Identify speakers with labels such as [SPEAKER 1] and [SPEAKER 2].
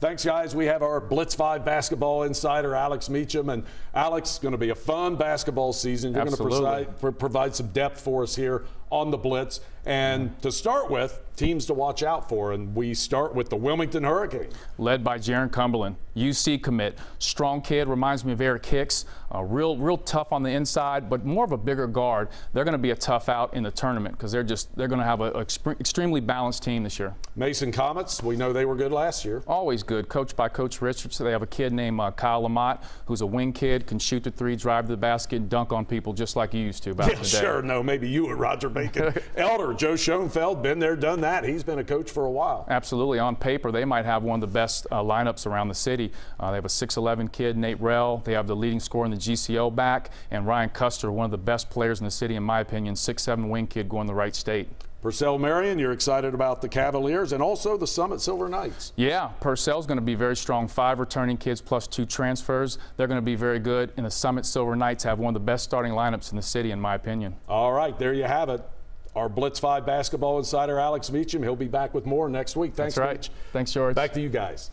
[SPEAKER 1] Thanks, guys. We have our Blitz 5 basketball insider, Alex Meacham. And Alex, going to be a fun basketball season. You're going to provide, provide some depth for us here on the Blitz. And to start with, teams to watch out for. And we start with the Wilmington Hurricane.
[SPEAKER 2] Led by Jarron Cumberland, UC commit. Strong kid, reminds me of Eric Hicks. Uh, real, real tough on the inside, but more of a bigger guard. They're going to be a tough out in the tournament because they're just they're going to have an extremely balanced team this year.
[SPEAKER 1] Mason Comets, we know they were good last year.
[SPEAKER 2] Always good, coached by Coach Richards. They have a kid named uh, Kyle Lamont, who's a wing kid, can shoot the three, drive to the basket, dunk on people just like you used to back
[SPEAKER 1] yeah,
[SPEAKER 2] in the
[SPEAKER 1] day. Sure, no, maybe you at Roger Bacon. Elder, Joe Schoenfeld, been there, done that. He's been a coach for a while.
[SPEAKER 2] Absolutely. On paper, they might have one of the best uh, lineups around the city. Uh, they have a 6'11 kid, Nate Rell. They have the leading scorer in the GCL back, and Ryan Custer, one of the best players in the city, in my opinion, 6'7 wing kid going the Wright State.
[SPEAKER 1] Purcell Marian, you're excited about the Cavaliers and also the Summit Silver Knights.
[SPEAKER 2] Yeah, Purcell's going to be very strong. Five returning kids plus two transfers. They're going to be very good. And the Summit Silver Knights have one of the best starting lineups in the city, in my opinion.
[SPEAKER 1] All right, there you have it. Our Blitz 5 basketball insider, Alex Meacham. He'll be back with more next week. Thanks,
[SPEAKER 2] That's right.
[SPEAKER 1] Mitch.
[SPEAKER 2] Thanks, George.
[SPEAKER 1] Back to you guys.